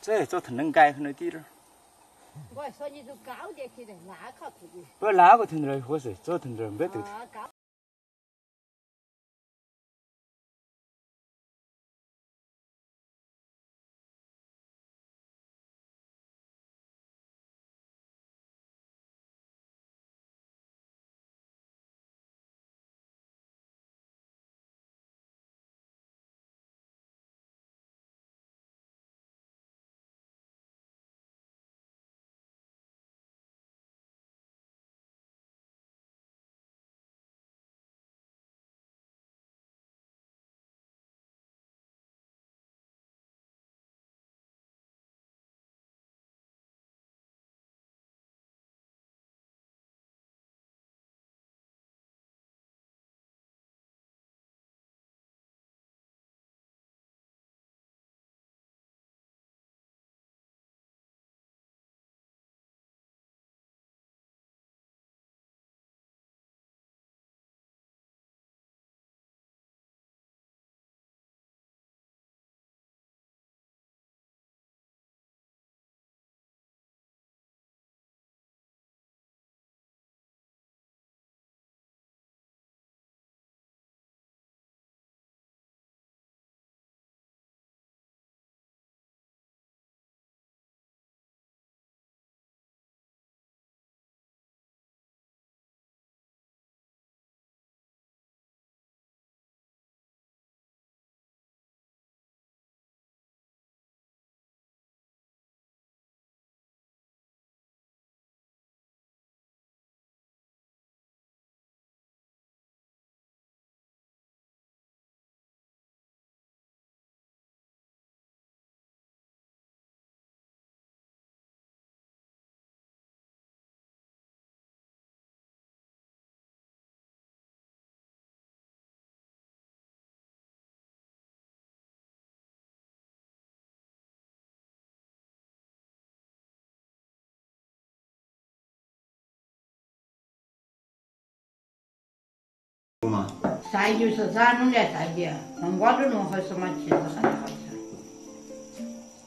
这这疼能改成了底儿。我还说你都高点去的，那靠。不那个腾点合适，早腾点儿没得。啊，高。晒就是山弄的晒的，黄瓜都弄好什么，其实很好吃。